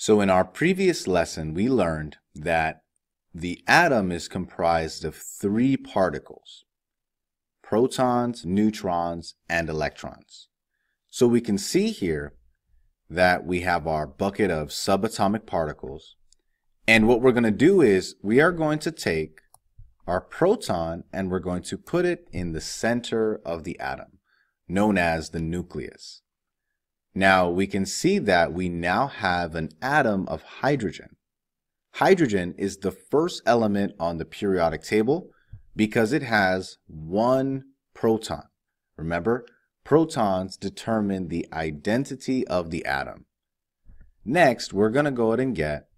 So in our previous lesson, we learned that the atom is comprised of three particles, protons, neutrons, and electrons. So we can see here that we have our bucket of subatomic particles. And what we're going to do is we are going to take our proton and we're going to put it in the center of the atom, known as the nucleus. Now we can see that we now have an atom of hydrogen. Hydrogen is the first element on the periodic table because it has one proton. Remember, protons determine the identity of the atom. Next, we're going to go ahead and get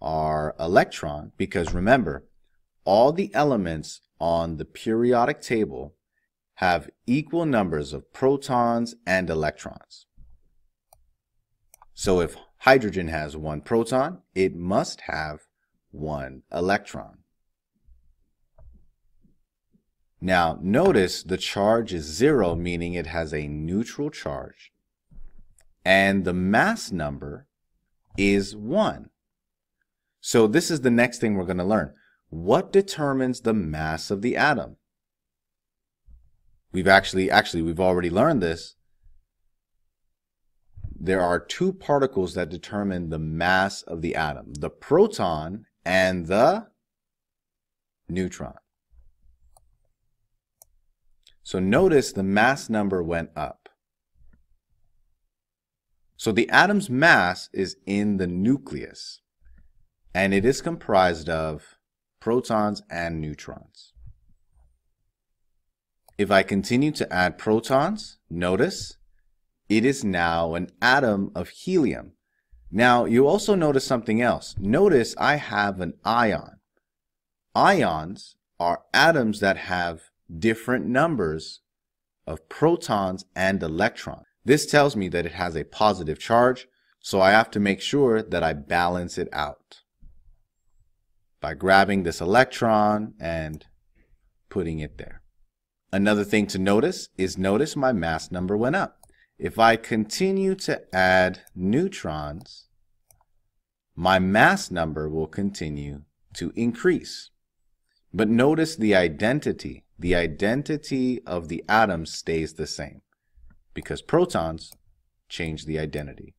our electron because remember, all the elements on the periodic table have equal numbers of protons and electrons. So if hydrogen has one proton, it must have one electron. Now notice the charge is zero, meaning it has a neutral charge. And the mass number is one. So this is the next thing we're going to learn. What determines the mass of the atom? We've actually, actually, we've already learned this there are two particles that determine the mass of the atom, the proton and the neutron. So notice the mass number went up. So the atom's mass is in the nucleus, and it is comprised of protons and neutrons. If I continue to add protons, notice it is now an atom of helium. Now, you also notice something else. Notice I have an ion. Ions are atoms that have different numbers of protons and electrons. This tells me that it has a positive charge, so I have to make sure that I balance it out by grabbing this electron and putting it there. Another thing to notice is notice my mass number went up. If I continue to add neutrons, my mass number will continue to increase. But notice the identity. The identity of the atom stays the same because protons change the identity.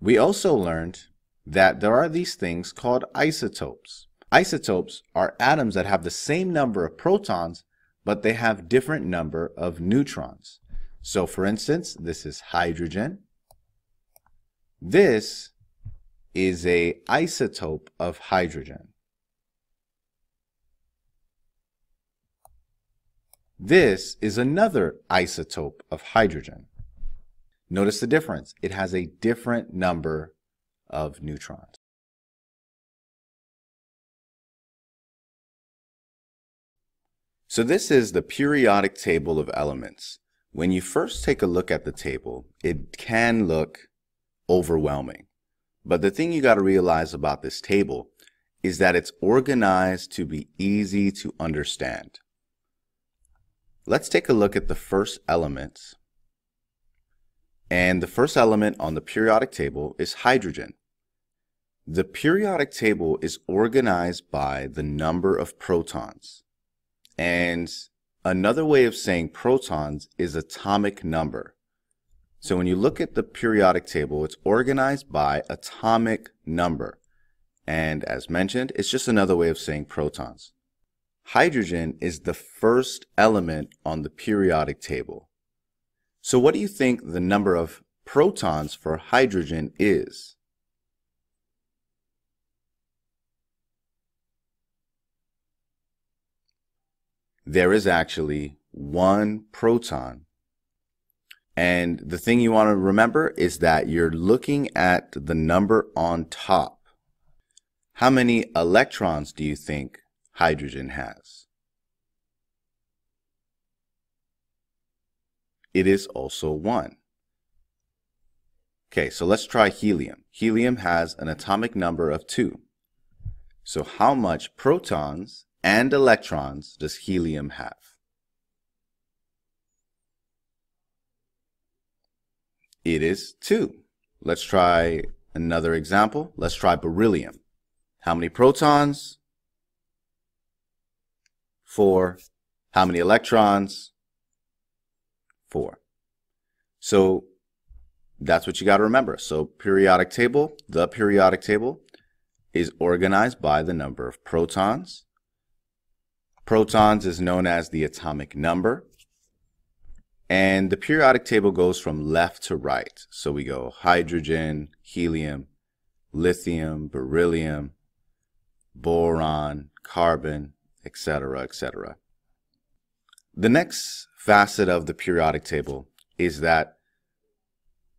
We also learned that there are these things called isotopes. Isotopes are atoms that have the same number of protons, but they have different number of neutrons. So for instance, this is hydrogen. This is a isotope of hydrogen. This is another isotope of hydrogen. Notice the difference. It has a different number of neutrons. So this is the periodic table of elements. When you first take a look at the table, it can look overwhelming. But the thing you got to realize about this table is that it's organized to be easy to understand. Let's take a look at the first elements. And the first element on the periodic table is hydrogen. The periodic table is organized by the number of protons. And Another way of saying protons is atomic number. So when you look at the periodic table, it's organized by atomic number. And as mentioned, it's just another way of saying protons. Hydrogen is the first element on the periodic table. So what do you think the number of protons for hydrogen is? There is actually one proton. And the thing you want to remember is that you're looking at the number on top. How many electrons do you think hydrogen has? It is also one. Okay, so let's try helium. Helium has an atomic number of two. So how much protons and electrons does helium have? It is 2. Let's try another example. Let's try beryllium. How many protons? Four. How many electrons? Four. So that's what you got to remember. So periodic table, the periodic table is organized by the number of protons. Protons is known as the atomic number. And the periodic table goes from left to right. So we go hydrogen, helium, lithium, beryllium, boron, carbon, etc., etc. The next facet of the periodic table is that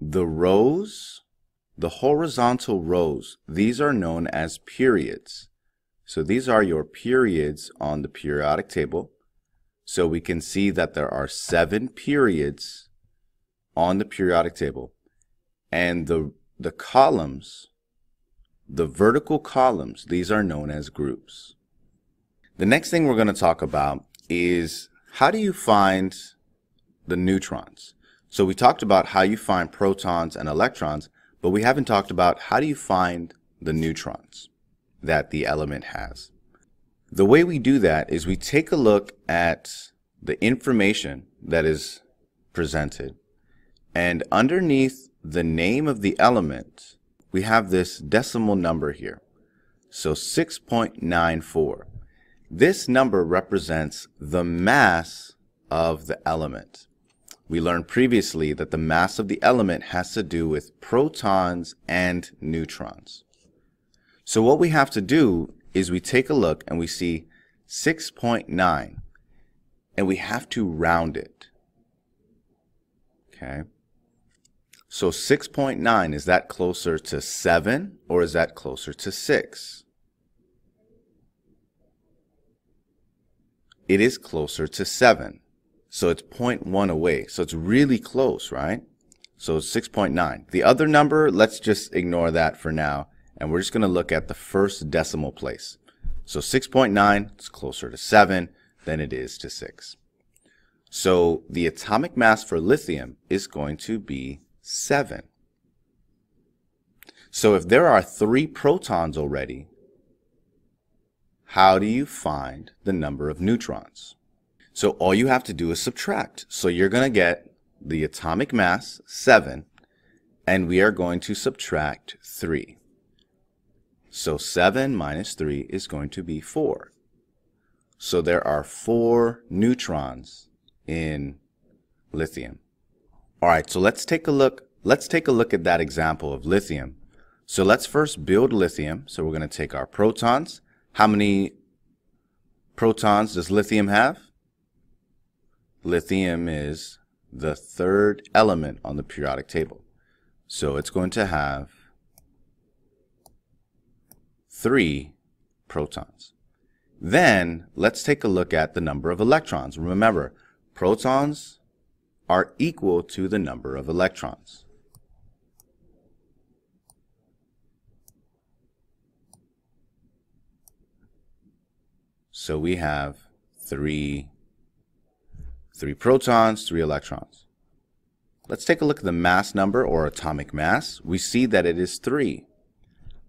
the rows, the horizontal rows, these are known as periods. So these are your periods on the periodic table. So we can see that there are seven periods on the periodic table. And the, the columns, the vertical columns, these are known as groups. The next thing we're going to talk about is how do you find the neutrons? So we talked about how you find protons and electrons, but we haven't talked about how do you find the neutrons that the element has. The way we do that is we take a look at the information that is presented and underneath the name of the element we have this decimal number here. So 6.94. This number represents the mass of the element. We learned previously that the mass of the element has to do with protons and neutrons. So what we have to do is we take a look and we see 6.9 and we have to round it. Okay. So 6.9, is that closer to 7 or is that closer to 6? It is closer to 7. So it's 0.1 away. So it's really close, right? So 6.9. The other number, let's just ignore that for now. And we're just going to look at the first decimal place. So 6.9 is closer to 7 than it is to 6. So the atomic mass for lithium is going to be 7. So if there are three protons already, how do you find the number of neutrons? So all you have to do is subtract. So you're going to get the atomic mass, 7, and we are going to subtract 3. So 7 minus 3 is going to be 4. So there are 4 neutrons in lithium. All right, so let's take a look. Let's take a look at that example of lithium. So let's first build lithium. So we're going to take our protons. How many protons does lithium have? lithium is the third element on the periodic table. So it's going to have three protons. Then let's take a look at the number of electrons. Remember, protons are equal to the number of electrons. So we have three three protons, three electrons. Let's take a look at the mass number or atomic mass. We see that it is three.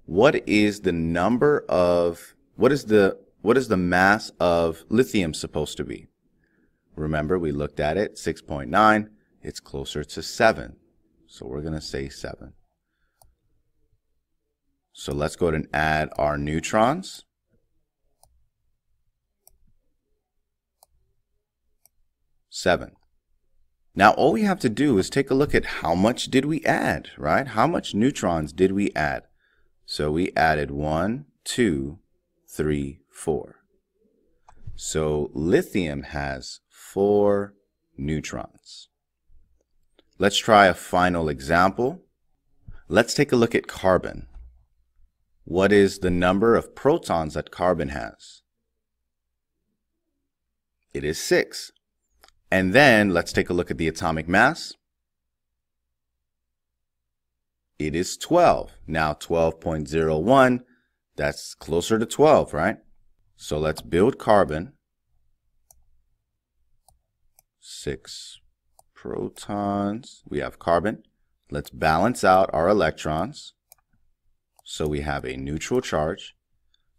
What is the number of, what is the, what is the mass of lithium supposed to be? Remember, we looked at it, 6.9. It's closer to 7. So we're going to say 7. So let's go ahead and add our neutrons. 7. Now all we have to do is take a look at how much did we add, right? How much neutrons did we add? So we added 1, 2, 3, 4. So lithium has 4 neutrons. Let's try a final example. Let's take a look at carbon. What is the number of protons that carbon has? It is 6. And then let's take a look at the atomic mass. It is 12. Now 12.01, that's closer to 12, right? So let's build carbon. Six protons. We have carbon. Let's balance out our electrons. so we have a neutral charge.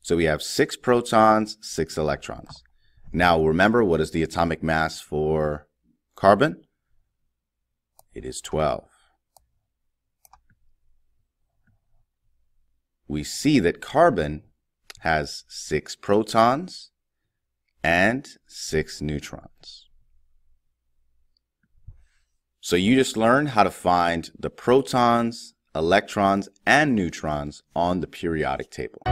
So we have six protons, six electrons. Now remember, what is the atomic mass for carbon? It is 12. We see that carbon has six protons and six neutrons. So you just learned how to find the protons, electrons, and neutrons on the periodic table.